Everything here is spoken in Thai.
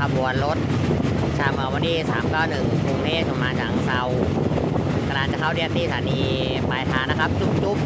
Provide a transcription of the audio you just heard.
ขบวนรถชามเมอวันที่391กรุงเทพมาจากเซากำลังจะเข้าเรียนที่สถานีปลายทางนะครับ จุ๊บจุ๊บ